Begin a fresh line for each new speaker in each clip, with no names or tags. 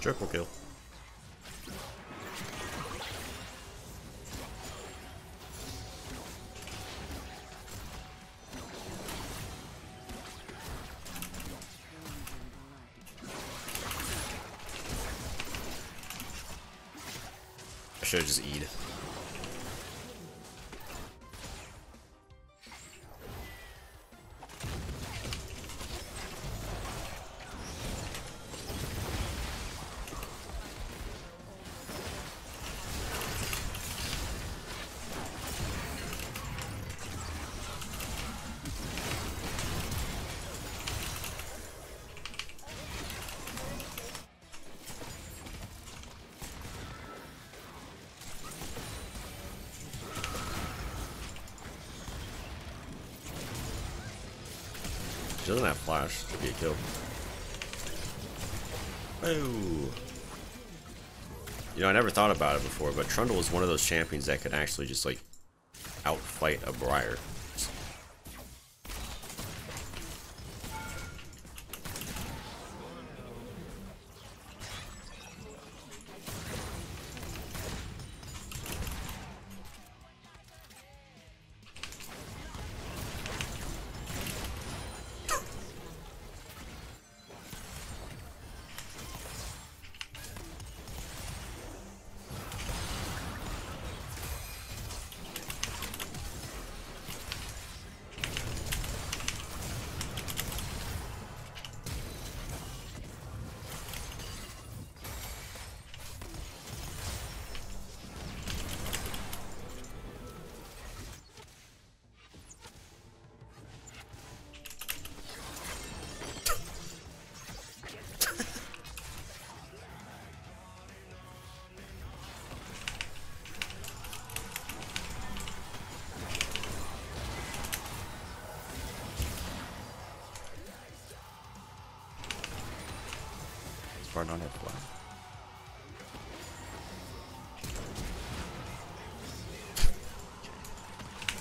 Triple kill. I should've just eat. Doesn't have flash to be a kill. Oh. You know, I never thought about it before, but Trundle is one of those champions that could actually just like outfight a Briar. Far don't have flash.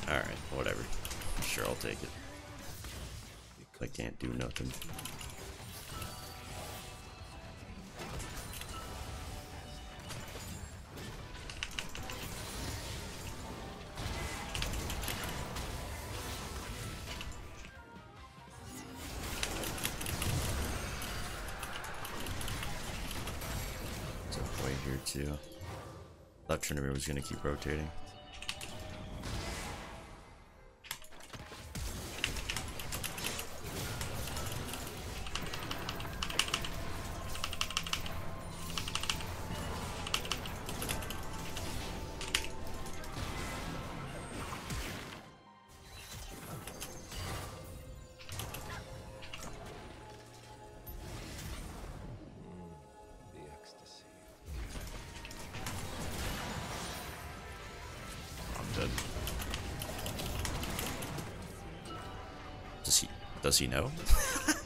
Alright, whatever. Sure, I'll take it. I can't do nothing. Point here too. Thought Trinity was gonna keep rotating. Does he does he know?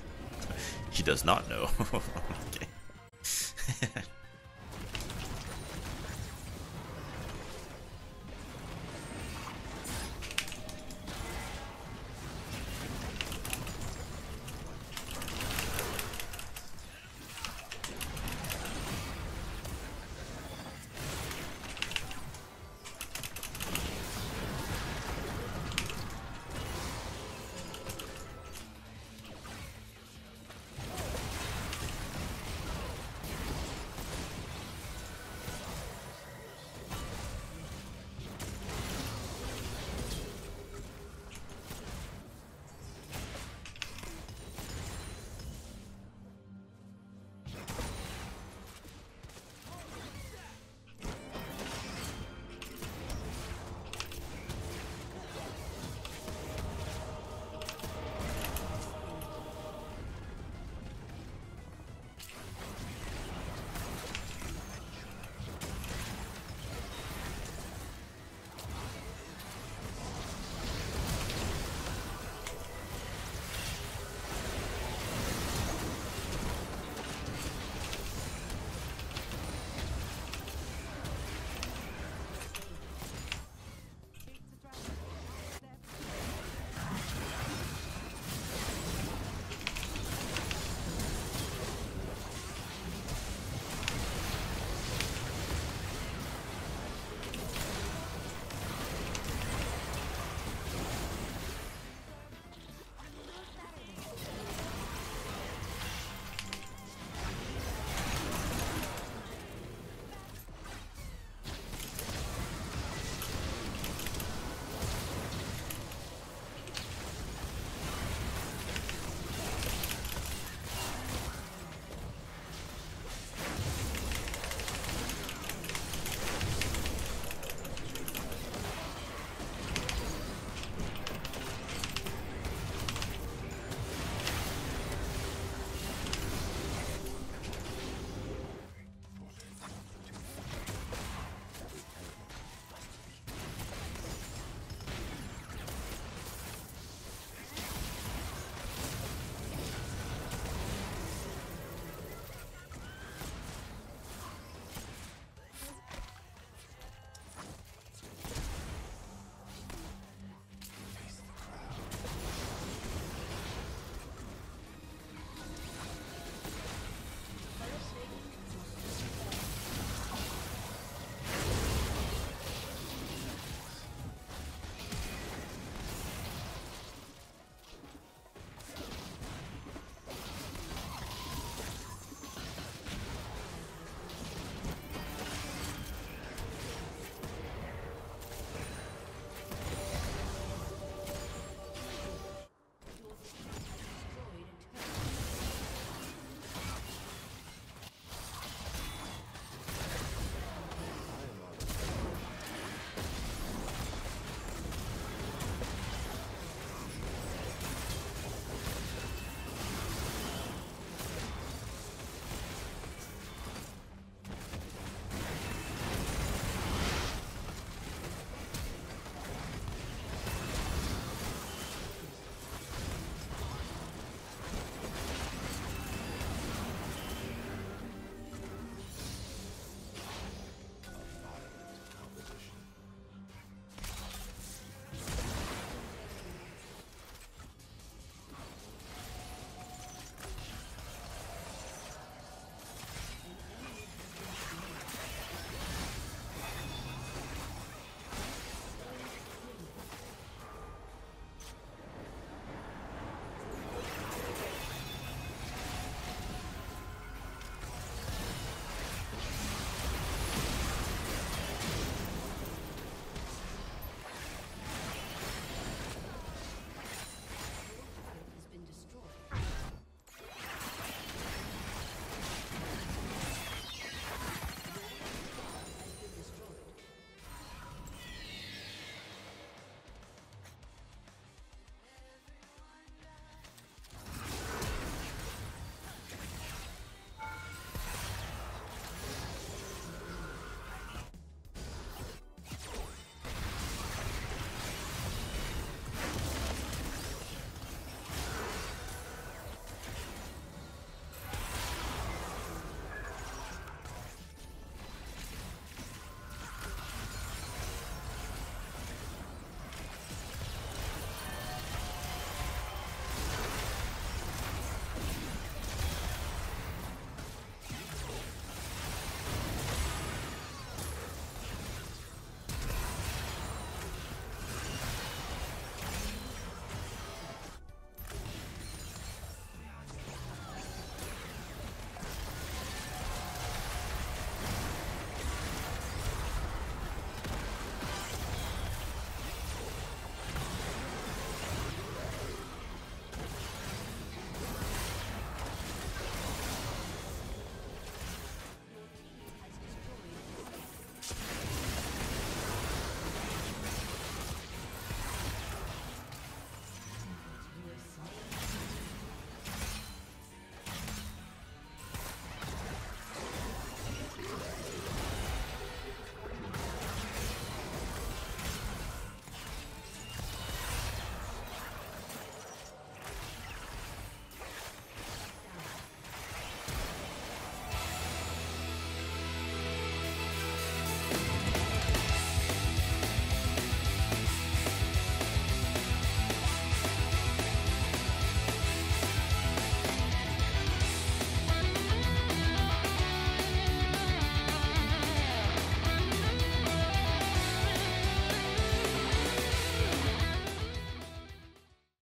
he does not know. okay.